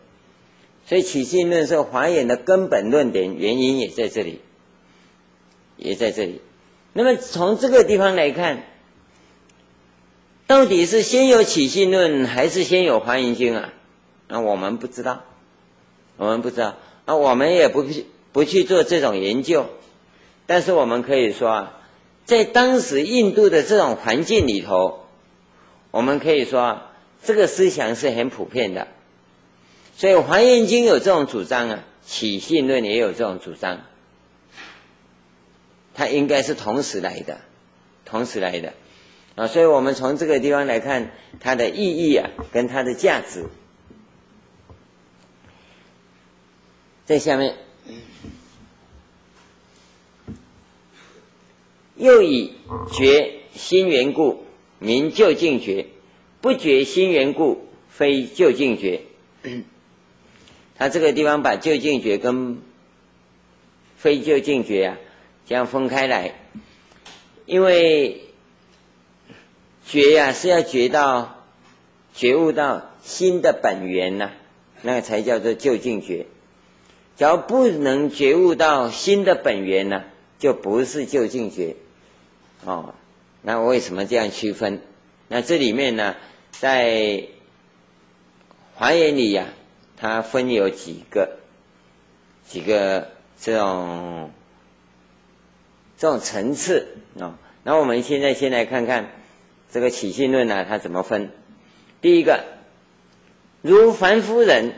所以起信论是华严的根本论点，原因也在这里，也在这里。那么从这个地方来看，到底是先有起信论还是先有华严经啊？那我们不知道，我们不知道，啊，我们也不不去做这种研究，但是我们可以说啊，在当时印度的这种环境里头，我们可以说啊，这个思想是很普遍的，所以《华严经》有这种主张啊，起信论也有这种主张，它应该是同时来的，同时来的，啊，所以我们从这个地方来看它的意义啊，跟它的价值。在下面，又以觉心缘故名就近觉，不觉心缘故非就近觉。他这个地方把究竟觉跟非究竟觉啊这样分开来，因为觉呀是要觉到觉悟到心的本源呐，那个才叫做究竟觉。只要不能觉悟到心的本源呢，就不是究竟觉。哦，那为什么这样区分？那这里面呢，在华严里呀，它分有几个几个这种这种层次啊。那我们现在先来看看这个起信论呢，它怎么分？第一个，如凡夫人。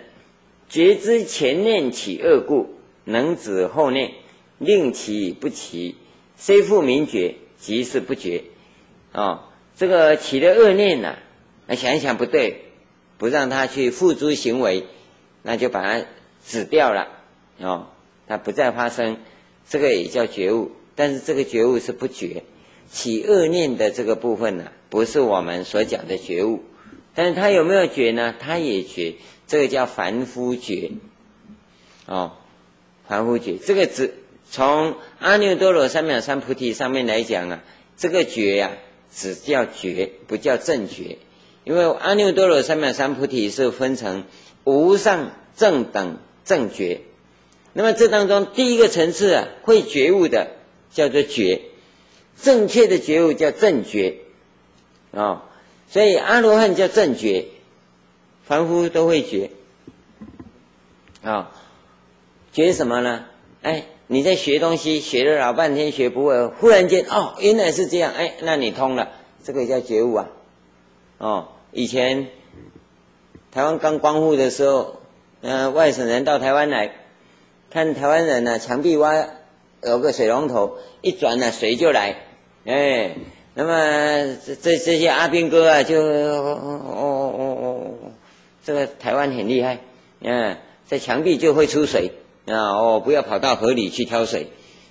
觉知前念起恶故，能止后念，令其不起，虽复明觉，即是不觉。哦，这个起的恶念呢，那想一想不对，不让他去付诸行为，那就把它止掉了。哦，它不再发生，这个也叫觉悟。但是这个觉悟是不觉，起恶念的这个部分呢，不是我们所讲的觉悟。但是他有没有觉呢？他也觉。这个叫凡夫觉，哦，凡夫觉，这个只从阿耨多罗三藐三菩提上面来讲啊，这个觉呀，只叫觉，不叫正觉，因为阿耨多罗三藐三菩提是分成无上正等正觉，那么这当中第一个层次啊，会觉悟的叫做觉，正确的觉悟叫正觉，啊，所以阿罗汉叫正觉。凡夫都会觉，啊，觉什么呢？哎，你在学东西，学了老半天学不会，忽然间哦，原来是这样，哎，那你通了，这个叫觉悟啊。哦，以前台湾刚光复的时候，嗯，外省人到台湾来，看台湾人呢，墙壁挖有个水龙头，一转呢，水就来，哎，那么这这这些阿兵哥啊，就哦哦哦哦。这个台湾很厉害，嗯，在墙壁就会出水啊！哦，不要跑到河里去挑水，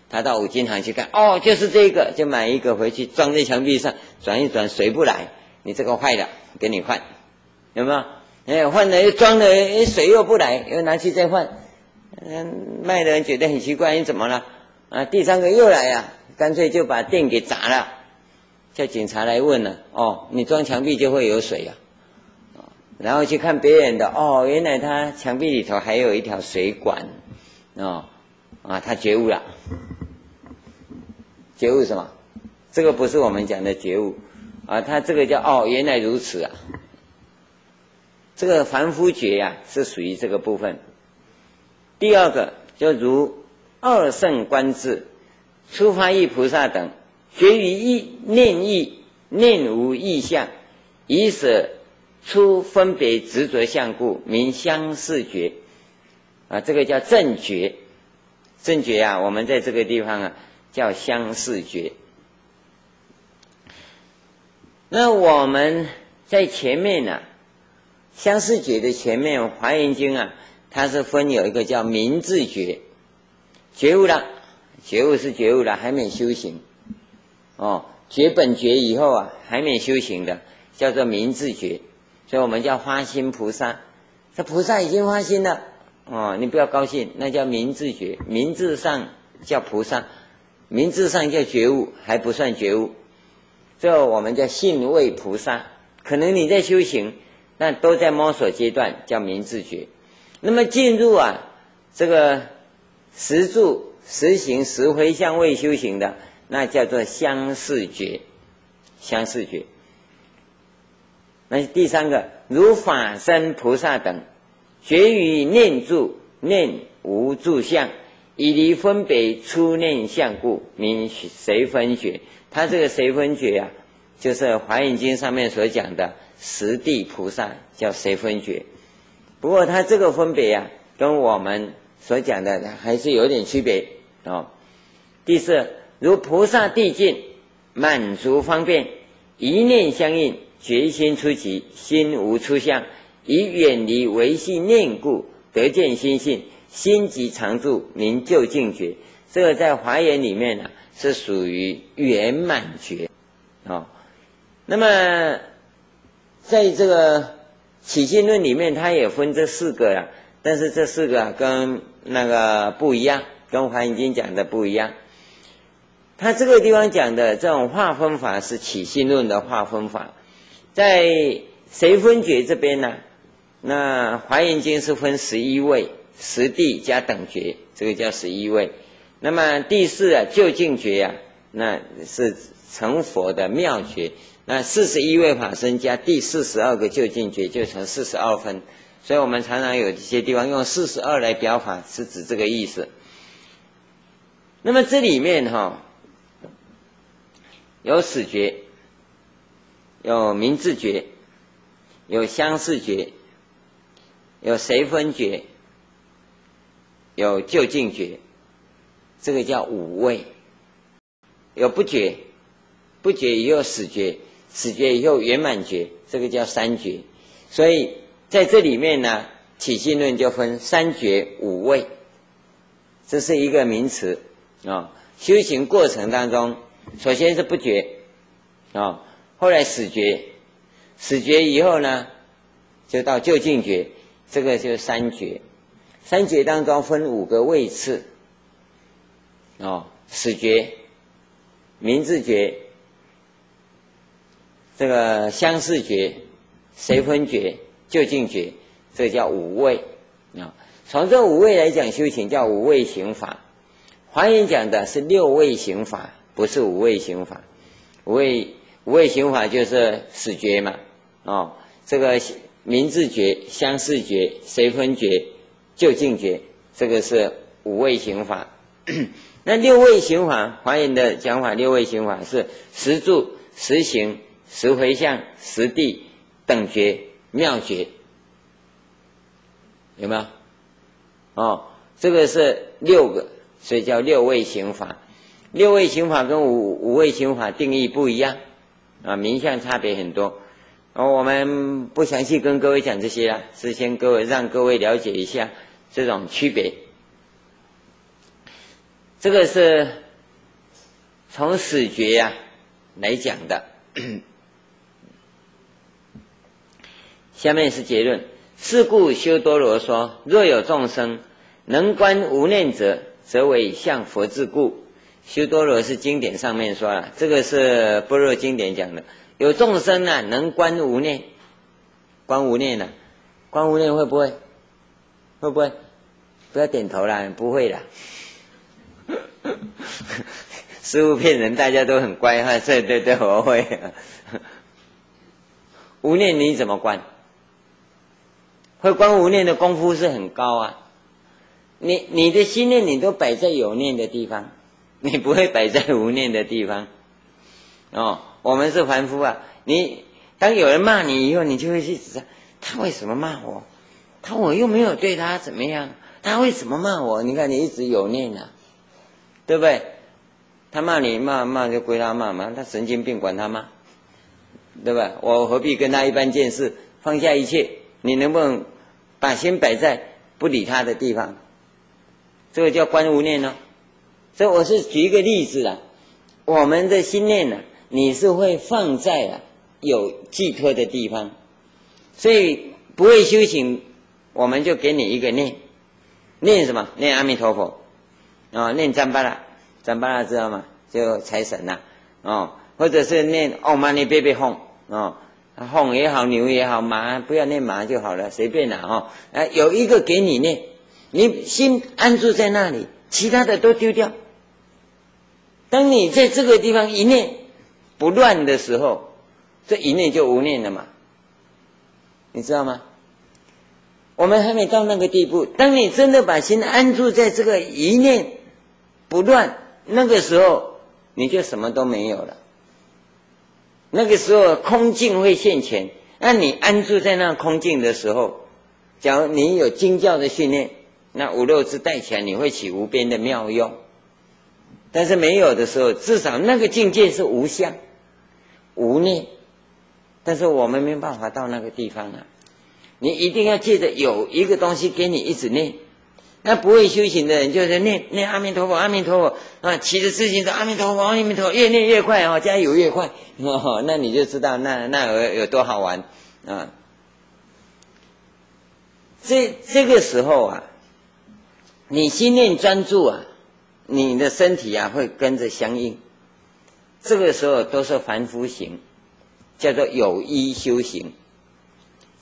他到五金行去看，哦，就是这个，就买一个回去装在墙壁上，转一转水不来，你这个坏了，给你换，有没有？哎，换了又装了，水又不来，又拿去再换，嗯，卖的人觉得很奇怪，你怎么了？啊，第三个又来呀，干脆就把店给砸了，叫警察来问了，哦，你装墙壁就会有水呀。然后去看别人的哦，原来他墙壁里头还有一条水管，哦，啊，他觉悟了，觉悟什么？这个不是我们讲的觉悟，啊，他这个叫哦，原来如此啊。这个凡夫觉呀，是属于这个部分。第二个就如二圣观智、初发意菩萨等，觉于意念意念无意象，以舍。出分别执着相故，名相似觉，啊，这个叫正觉，正觉啊，我们在这个地方啊叫相似觉。那我们在前面呢，相似觉的前面《华严经》啊，它是分有一个叫明智觉，觉悟了，觉悟是觉悟了，还没修行，哦，觉本觉以后啊，还没修行的，叫做明智觉。所以我们叫花心菩萨，这菩萨已经花心了。哦，你不要高兴，那叫明智觉，名字上叫菩萨，名字上叫觉悟，还不算觉悟。这我们叫信位菩萨，可能你在修行，但都在摸索阶段，叫明自觉。那么进入啊，这个实住、实行、实回向位修行的，那叫做相视觉，相视觉。那第三个，如法身菩萨等，觉于念住，念无住相，以离分别出念相故，名随分觉。他这个随分觉啊，就是《华严经》上面所讲的十地菩萨叫随分觉。不过他这个分别呀，跟我们所讲的还是有点区别哦。第四，如菩萨地境满足方便，一念相应，决心出奇，心无出相，以远离维系念故，得见心性，心即常住，名就近觉。这个在华严里面呢。是属于圆满觉，啊，那么在这个起信论里面，它也分这四个呀，但是这四个跟那个不一样，跟华严经讲的不一样。它这个地方讲的这种划分法是起信论的划分法，在随分觉这边呢，那华严经是分十一位，十地加等觉，这个叫十一位。那么第四啊，就近觉呀，那是成佛的妙觉。那四十一位法身加第四十二个就近觉，就成四十二分。所以我们常常有一些地方用四十二来表法，是指这个意思。那么这里面哈，有始觉，有明智觉，有相似觉，有随分觉，有就近觉。这个叫五味，有不觉，不觉也有死觉，死觉以后圆满觉，这个叫三觉。所以在这里面呢，起信论就分三觉五味，这是一个名词啊。修行过程当中，首先是不觉啊，后来死觉，死觉以后呢，就到就近觉，这个就是三觉。三觉当中分五个位次。哦，死觉、明智觉、这个相似觉、随分觉、就近觉，这叫五位啊。从这五位来讲，修行叫五位行法。华严讲的是六位行法，不是五位行法。五位五位行法就是始觉嘛，哦，这个明智觉、相似觉、随分觉、就近觉，这个是五位行法。那六位行法，华严的讲法，六位行法是实住、实行、十回向、十地、等觉、妙觉，有没有？哦，这个是六个，所以叫六位行法。六位行法跟五五位行法定义不一样，啊，名相差别很多。哦，我们不详细跟各位讲这些啊，是先各位让各位了解一下这种区别。这个是从始觉呀来讲的，下面是结论。是故修多罗说：若有众生能观无念者，则为向佛之故。修多罗是经典上面说了，这个是般若经典讲的。有众生呢能观无念，观无念呢？观无念会不会？会不会？不要点头啦，不会啦。师傅骗人，大家都很乖哈。对对对，我会。无念你怎么观？会观无念的功夫是很高啊。你你的心念你都摆在有念的地方，你不会摆在无念的地方。哦，我们是凡夫啊。你当有人骂你以后，你就会去想，他为什么骂我？他我又没有对他怎么样，他为什么骂我？你看你一直有念啊。对不对？他骂你骂骂就归他骂嘛，他神经病管他骂，对吧？我何必跟他一般见识？放下一切，你能不能把心摆在不理他的地方？这个叫观无念哦。所以我是举一个例子啊，我们的心念呢，你是会放在啊有寄托的地方，所以不会修行，我们就给你一个念，念什么？念阿弥陀佛。啊，念赞巴拉，赞巴拉知道吗？就财神呐，哦，或者是念哦玛尼贝贝哄哦，哄也好，牛也好，马不要念马就好了，随便啦哦，啊，有一个给你念，你心安住在那里，其他的都丢掉。当你在这个地方一念不乱的时候，这一念就无念了嘛，你知道吗？我们还没到那个地步。当你真的把心安住在这个一念不乱，那个时候你就什么都没有了。那个时候空境会现前，那你安住在那空境的时候，假如你有经教的训练，那五六字带起来，你会起无边的妙用。但是没有的时候，至少那个境界是无相、无念。但是我们没办法到那个地方啊！你一定要借着有一个东西给你一直念。那不会修行的人，就是念念阿弥陀佛，阿弥陀佛啊，骑着自行车，阿弥陀佛，阿弥陀佛，越念越快哦，加油越快哦，那你就知道那那有有多好玩啊！这这个时候啊，你心念专注啊。你的身体啊会跟着相应，这个时候都是凡夫行，叫做有依修行。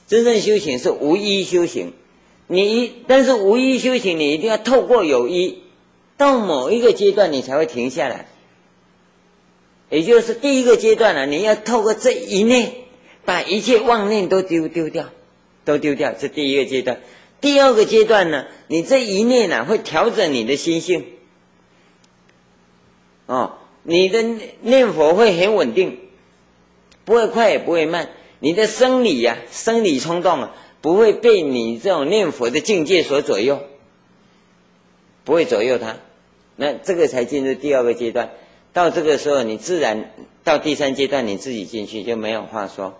真正修行是无依修行，你一但是无一修行，你一定要透过有依，到某一个阶段你才会停下来。也就是第一个阶段呢，你要透过这一念，把一切妄念都丢丢掉，都丢掉，这第一个阶段。第二个阶段呢，你这一念呢会调整你的心性。哦，你的念佛会很稳定，不会快也不会慢。你的生理呀，生理冲动啊，不会被你这种念佛的境界所左右，不会左右他。那这个才进入第二个阶段。到这个时候，你自然到第三阶段，你自己进去就没有话说。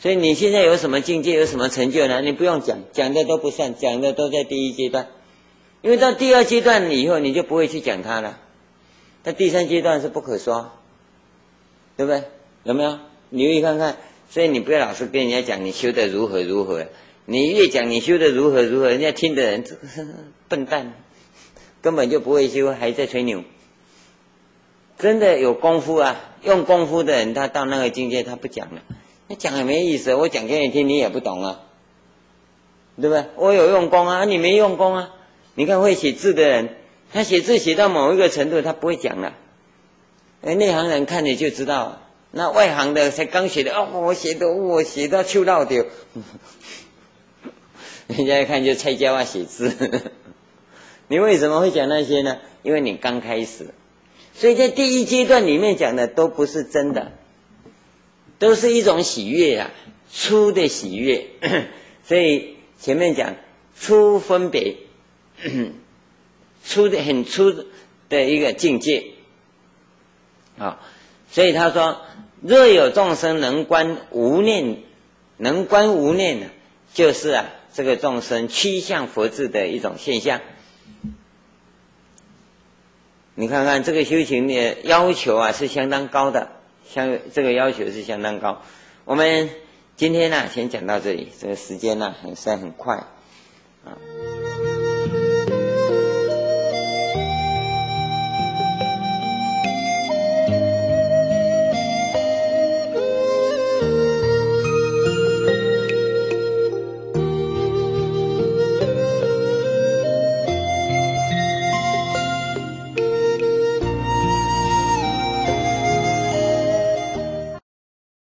所以你现在有什么境界，有什么成就呢？你不用讲，讲的都不算，讲的都在第一阶段。因为到第二阶段以后，你就不会去讲它了。但第三阶段是不可说，对不对？有没有？留意看看。所以你不要老是跟人家讲你修的如何如何，你越讲你修的如何如何，人家听的人笨蛋，根本就不会修，还在吹牛。真的有功夫啊，用功夫的人，他到那个境界，他不讲了，那讲也没意思。我讲给你听，你也不懂啊，对不对？我有用功啊，你没用功啊。你看会写字的人。他写字写到某一个程度，他不会讲了。哎，内行人看你就知道，那外行的才刚写的哦，我写的我写到秋到丢，人家一看就蔡家啊写字。你为什么会讲那些呢？因为你刚开始，所以在第一阶段里面讲的都不是真的，都是一种喜悦啊，初的喜悦。所以前面讲初分别。粗的很粗的一个境界，啊，所以他说：若有众生能观无念，能观无念呢，就是啊，这个众生趋向佛智的一种现象。你看看这个修行的要求啊，是相当高的，相这个要求是相当高。我们今天呢，先讲到这里，这个时间呢，很算很快，啊。